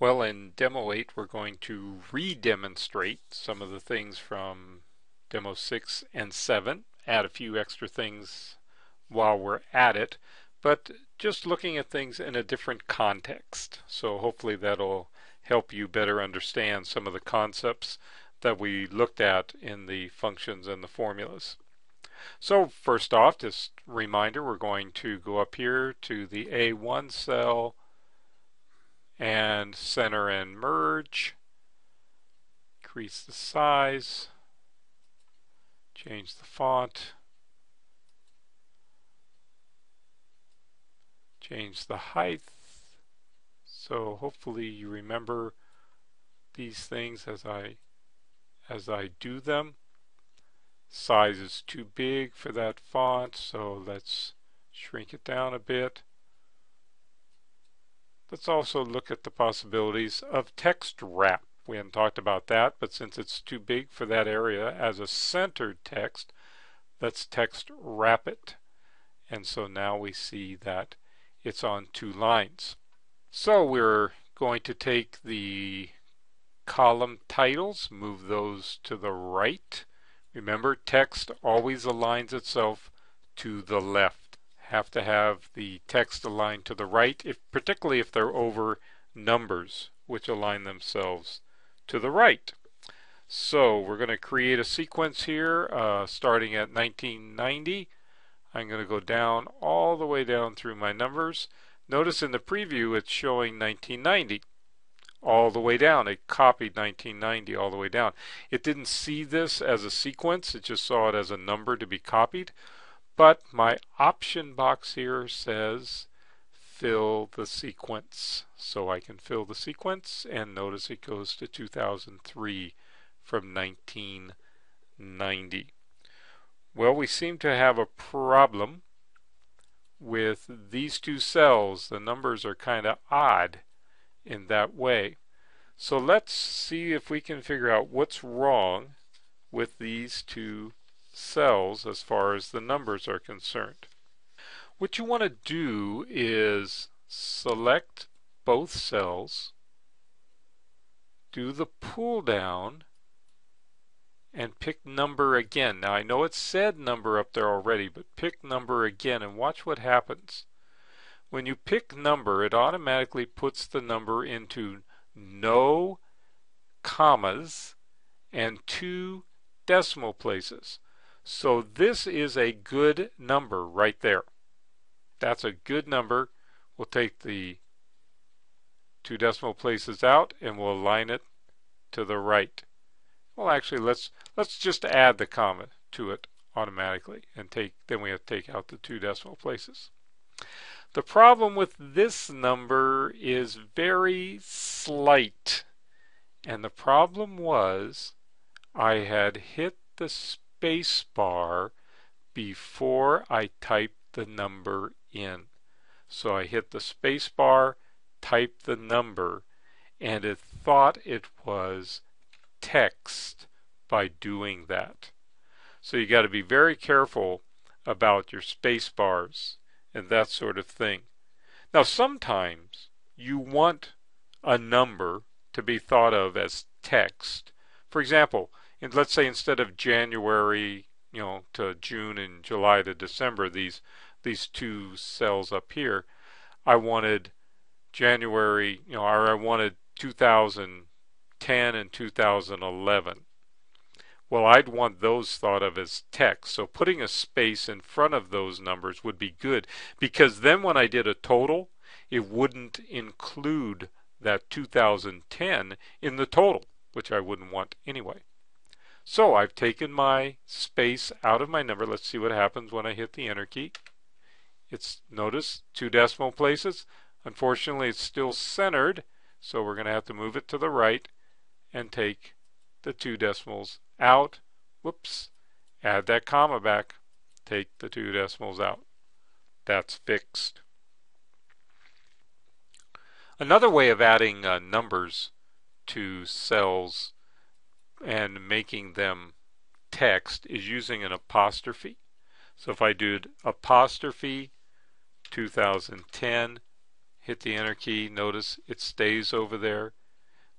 Well, in Demo 8, we're going to re-demonstrate some of the things from Demo 6 and 7, add a few extra things while we're at it, but just looking at things in a different context. So hopefully that'll help you better understand some of the concepts that we looked at in the functions and the formulas. So first off, just reminder, we're going to go up here to the A1 cell, and center and merge. Increase the size. Change the font. Change the height. So hopefully you remember these things as I as I do them. Size is too big for that font, so let's shrink it down a bit. Let's also look at the possibilities of text wrap. We hadn't talked about that, but since it's too big for that area as a centered text, let's text wrap it. And so now we see that it's on two lines. So we're going to take the column titles, move those to the right. Remember, text always aligns itself to the left have to have the text aligned to the right, if, particularly if they're over numbers, which align themselves to the right. So we're going to create a sequence here uh, starting at 1990. I'm going to go down all the way down through my numbers. Notice in the preview it's showing 1990 all the way down. It copied 1990 all the way down. It didn't see this as a sequence, it just saw it as a number to be copied. But my option box here says fill the sequence. So I can fill the sequence and notice it goes to 2003 from 1990. Well, we seem to have a problem with these two cells. The numbers are kind of odd in that way. So let's see if we can figure out what's wrong with these two cells as far as the numbers are concerned. What you want to do is select both cells, do the pull down, and pick number again. Now I know it said number up there already, but pick number again and watch what happens. When you pick number, it automatically puts the number into no commas and two decimal places. So this is a good number right there. That's a good number. We'll take the two decimal places out and we'll align it to the right. Well actually let's let's just add the comma to it automatically and take then we have to take out the two decimal places. The problem with this number is very slight. And the problem was I had hit the space bar before I type the number in. So I hit the space bar, type the number, and it thought it was text by doing that. So you got to be very careful about your space bars and that sort of thing. Now sometimes you want a number to be thought of as text. For example, and let's say instead of January, you know, to June and July to December, these these two cells up here, I wanted January, you know, or I wanted 2010 and 2011. Well, I'd want those thought of as text. So putting a space in front of those numbers would be good because then when I did a total, it wouldn't include that 2010 in the total, which I wouldn't want anyway. So I've taken my space out of my number. Let's see what happens when I hit the enter key. It's notice two decimal places. Unfortunately, it's still centered, so we're going to have to move it to the right and take the two decimals out. Whoops. Add that comma back. Take the two decimals out. That's fixed. Another way of adding uh, numbers to cells and making them text is using an apostrophe. So if I do apostrophe 2010 hit the enter key. Notice it stays over there.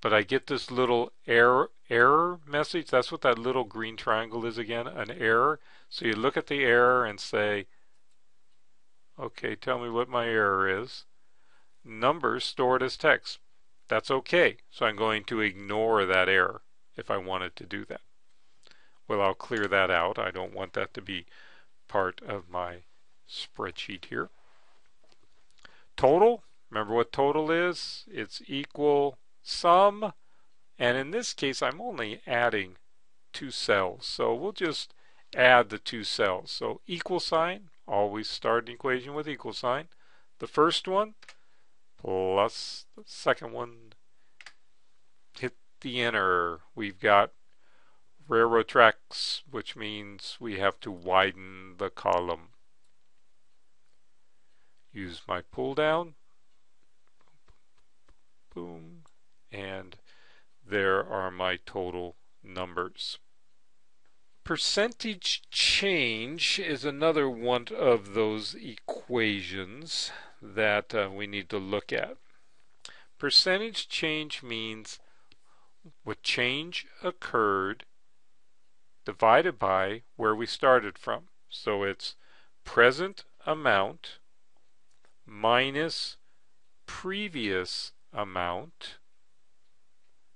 But I get this little error, error message. That's what that little green triangle is again, an error. So you look at the error and say, okay, tell me what my error is. Numbers stored as text. That's okay. So I'm going to ignore that error if I wanted to do that. Well, I'll clear that out. I don't want that to be part of my spreadsheet here. Total, remember what total is? It's equal sum, and in this case I'm only adding two cells. So we'll just add the two cells. So equal sign, always start an equation with equal sign. The first one plus the second one, the inner, We've got railroad tracks, which means we have to widen the column. Use my pull down. Boom. And there are my total numbers. Percentage change is another one of those equations that uh, we need to look at. Percentage change means what change occurred divided by where we started from. So it's present amount minus previous amount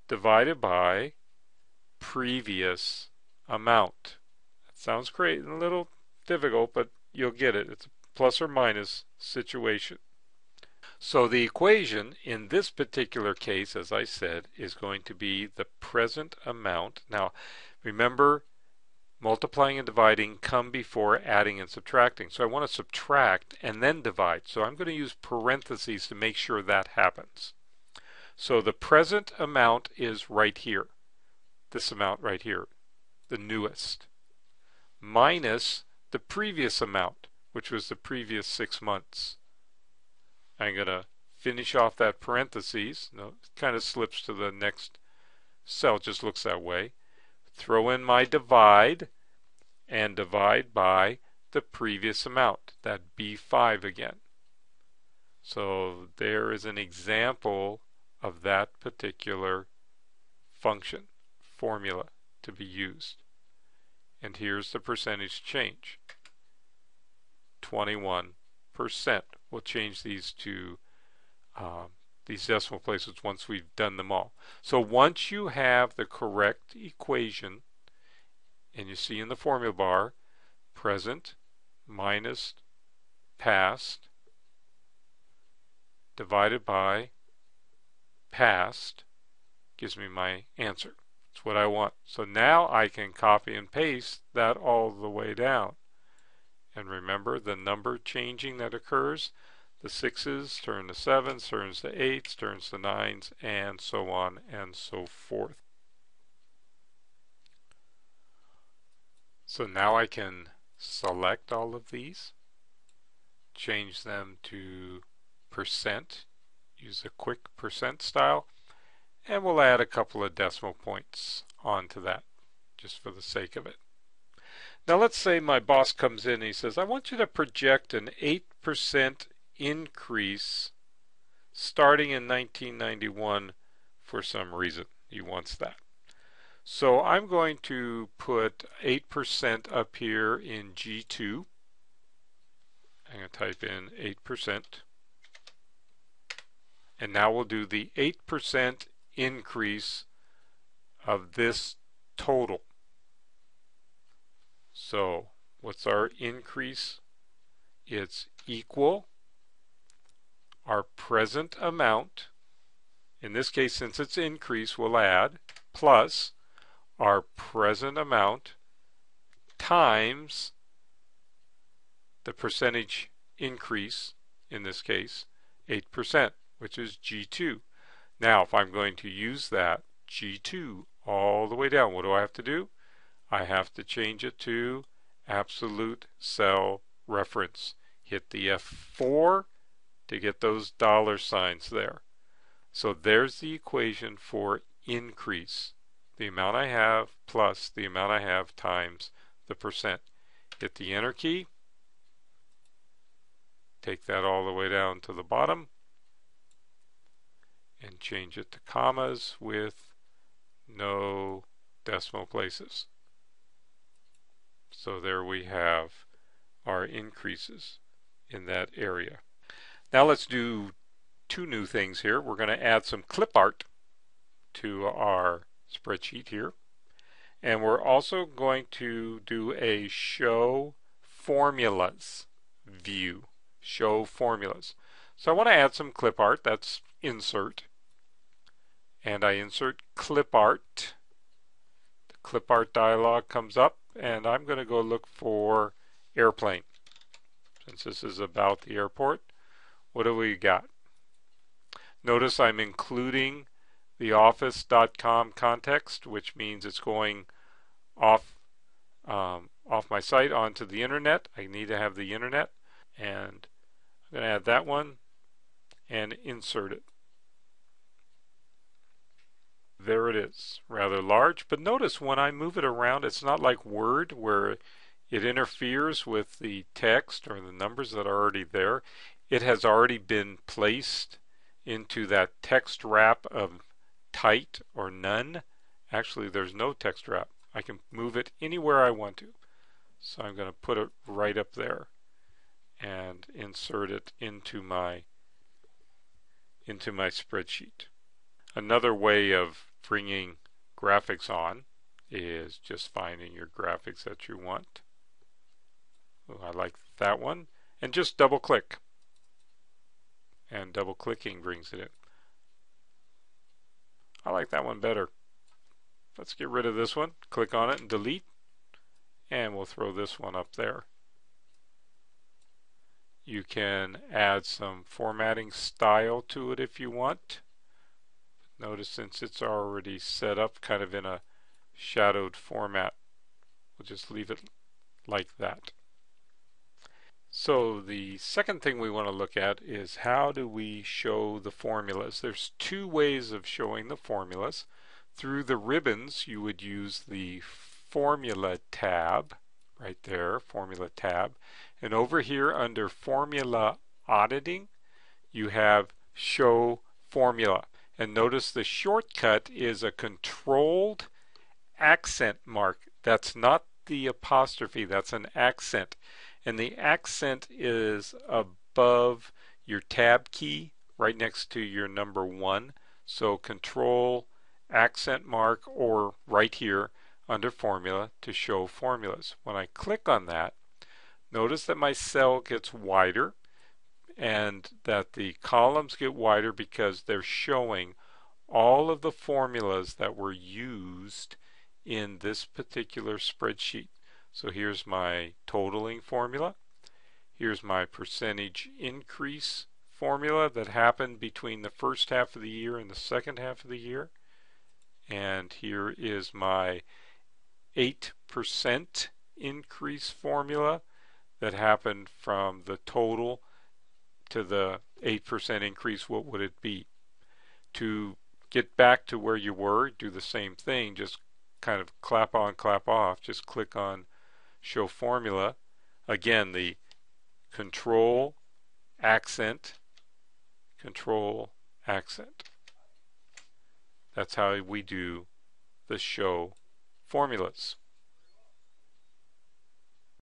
divided by previous amount. That sounds great and a little difficult, but you'll get it. It's a plus or minus situation. So the equation in this particular case, as I said, is going to be the present amount. Now, remember multiplying and dividing come before adding and subtracting. So I want to subtract and then divide. So I'm going to use parentheses to make sure that happens. So the present amount is right here. This amount right here, the newest, minus the previous amount, which was the previous six months. I'm going to finish off that parentheses. No, it kind of slips to the next cell, just looks that way throw in my divide, and divide by the previous amount, that B5 again. So there is an example of that particular function, formula to be used. And here's the percentage change. 21%. We'll change these to um, these decimal places once we've done them all. So once you have the correct equation, and you see in the formula bar, present minus past divided by past gives me my answer. It's what I want. So now I can copy and paste that all the way down. And remember the number changing that occurs the sixes turn to sevens, turns to eights, turns to nines, and so on and so forth. So now I can select all of these, change them to percent, use a quick percent style, and we'll add a couple of decimal points onto that just for the sake of it. Now let's say my boss comes in and he says, I want you to project an 8% increase starting in 1991 for some reason. He wants that. So I'm going to put 8% up here in G2. I'm going to type in 8%. And now we'll do the 8% increase of this total. So what's our increase? It's equal our present amount, in this case since it's increase we'll add, plus our present amount times the percentage increase, in this case 8%, which is G2. Now if I'm going to use that G2 all the way down, what do I have to do? I have to change it to absolute cell reference. Hit the F4 to get those dollar signs there. So there's the equation for increase. The amount I have plus the amount I have times the percent. Hit the enter key. Take that all the way down to the bottom. and change it to commas with no decimal places. So there we have our increases in that area. Now let's do two new things here. We're going to add some clip art to our spreadsheet here. And we're also going to do a show formulas view. Show formulas. So I want to add some clip art. That's insert. And I insert clip art. The clip art dialog comes up and I'm going to go look for airplane. Since this is about the airport, what do we got? Notice I'm including the office.com context, which means it's going off um, off my site onto the internet. I need to have the internet, and I'm going to add that one and insert it. There it is, rather large. But notice when I move it around, it's not like Word where it interferes with the text or the numbers that are already there. It has already been placed into that text wrap of tight or none. Actually, there's no text wrap. I can move it anywhere I want to. So I'm going to put it right up there and insert it into my into my spreadsheet. Another way of bringing graphics on is just finding your graphics that you want. Oh, I like that one and just double click and double clicking brings it in. I like that one better. Let's get rid of this one. Click on it and delete. And we'll throw this one up there. You can add some formatting style to it if you want. Notice since it's already set up kind of in a shadowed format, we'll just leave it like that. So the second thing we want to look at is how do we show the formulas. There's two ways of showing the formulas. Through the ribbons you would use the formula tab right there, formula tab. And over here under formula auditing you have show formula. And notice the shortcut is a controlled accent mark. That's not the apostrophe, that's an accent. And the accent is above your tab key right next to your number one. So control accent mark or right here under formula to show formulas. When I click on that notice that my cell gets wider and that the columns get wider because they're showing all of the formulas that were used in this particular spreadsheet so here's my totaling formula. Here's my percentage increase formula that happened between the first half of the year and the second half of the year. And here is my 8% increase formula that happened from the total to the 8% increase, what would it be? To get back to where you were, do the same thing, just kind of clap on, clap off, just click on show formula. Again, the control accent, control accent. That's how we do the show formulas.